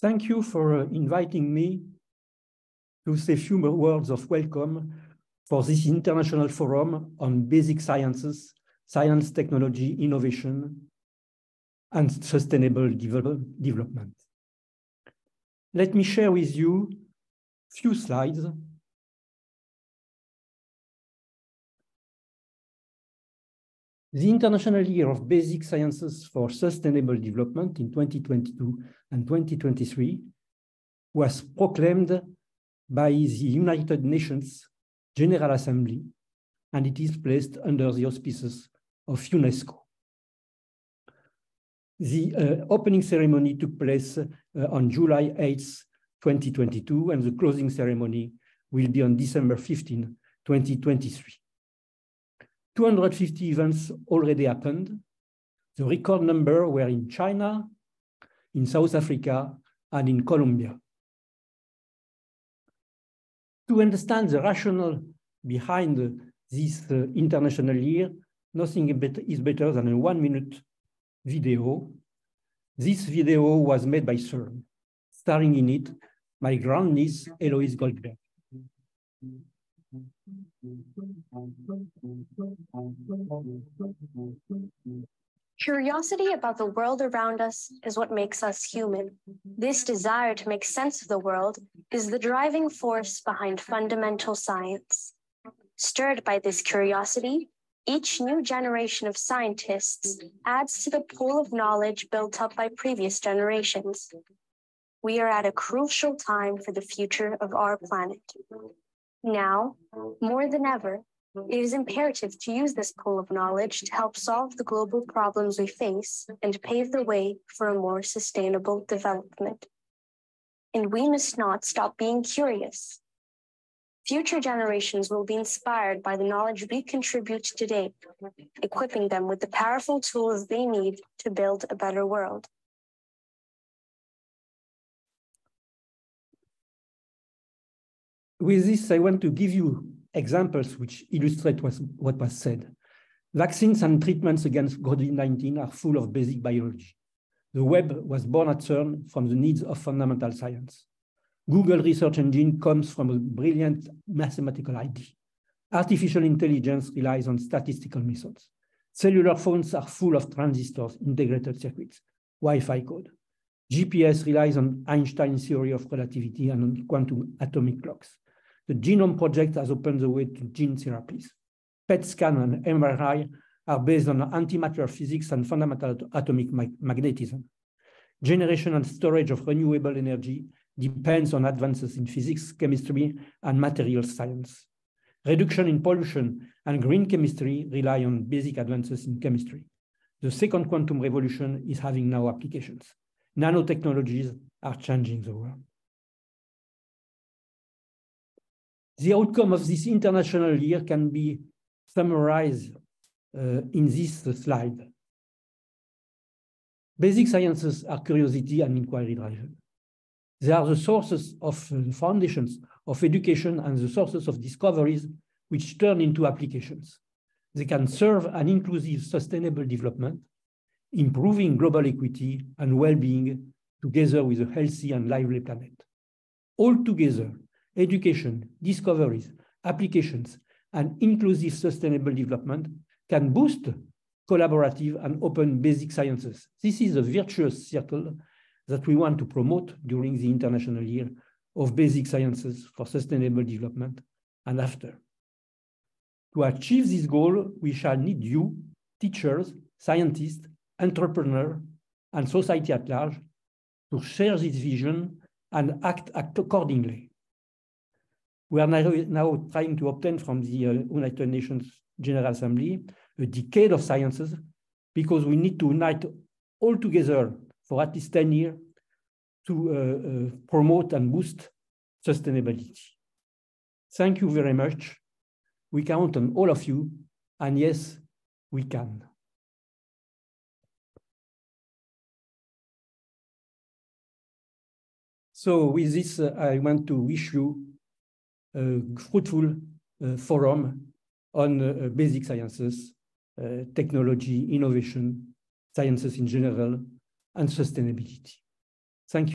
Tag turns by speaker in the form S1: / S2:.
S1: Thank you for uh, inviting me to say a few more words of welcome for this international forum on basic sciences, science, technology, innovation, and sustainable development. Let me share with you a few slides The International Year of Basic Sciences for Sustainable Development in 2022 and 2023 was proclaimed by the United Nations General Assembly, and it is placed under the auspices of UNESCO. The uh, opening ceremony took place uh, on July 8, 2022, and the closing ceremony will be on December 15, 2023. 250 events already happened. The record number were in China, in South Africa, and in Colombia. To understand the rationale behind this uh, international year, nothing is better than a one minute video. This video was made by CERN, starring in it my grandniece, Eloise Goldberg.
S2: Curiosity about the world around us is what makes us human. This desire to make sense of the world is the driving force behind fundamental science. Stirred by this curiosity, each new generation of scientists adds to the pool of knowledge built up by previous generations. We are at a crucial time for the future of our planet. Now, more than ever, it is imperative to use this pool of knowledge to help solve the global problems we face and pave the way for a more sustainable development. And we must not stop being curious. Future generations will be inspired by the knowledge we contribute today, equipping them with the powerful tools they need to build a better world.
S1: With this, I want to give you examples which illustrate what was said. Vaccines and treatments against COVID-19 are full of basic biology. The web was born at CERN from the needs of fundamental science. Google research engine comes from a brilliant mathematical idea. Artificial intelligence relies on statistical methods. Cellular phones are full of transistors, integrated circuits, Wi-Fi code. GPS relies on Einstein's theory of relativity and on quantum atomic clocks. The Genome Project has opened the way to gene therapies. PET scan and MRI are based on antimatter physics and fundamental atomic magnetism. Generation and storage of renewable energy depends on advances in physics, chemistry, and material science. Reduction in pollution and green chemistry rely on basic advances in chemistry. The second quantum revolution is having now applications. Nanotechnologies are changing the world. The outcome of this international year can be summarized uh, in this slide. Basic sciences are curiosity and inquiry driven. They are the sources of uh, foundations of education and the sources of discoveries which turn into applications. They can serve an inclusive sustainable development, improving global equity and well-being together with a healthy and lively planet. All together, education, discoveries, applications, and inclusive sustainable development can boost collaborative and open basic sciences. This is a virtuous circle that we want to promote during the International Year of Basic Sciences for Sustainable Development and after. To achieve this goal, we shall need you, teachers, scientists, entrepreneurs, and society at large to share this vision and act, act accordingly. We are now, now trying to obtain from the uh, United Nations General Assembly a decade of sciences because we need to unite all together for at least 10 years to uh, uh, promote and boost sustainability. Thank you very much. We count on all of you, and yes, we can. So with this, uh, I want to wish you a fruitful uh, forum on uh, basic sciences, uh, technology, innovation, sciences in general, and sustainability. Thank you.